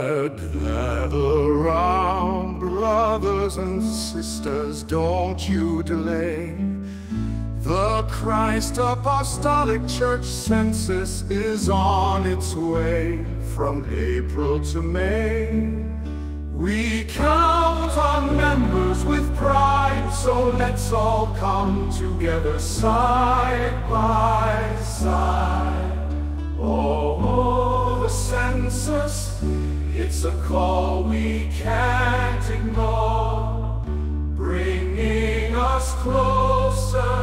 Gather round, brothers and sisters, don't you delay. The Christ Apostolic Church census is on its way from April to May. We count on members with pride, so let's all come together side by side. It's a call we can't ignore, bringing us closer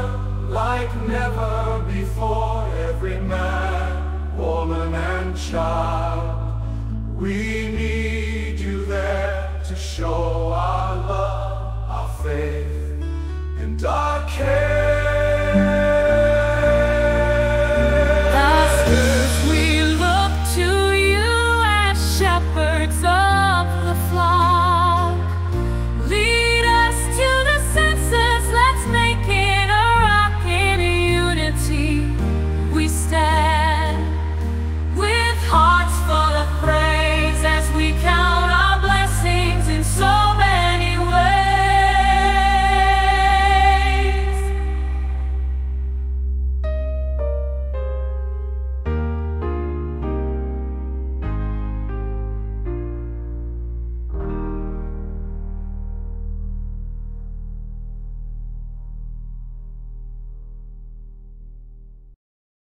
like never before. Every man, woman, and child, we need you there to show our love, our faith.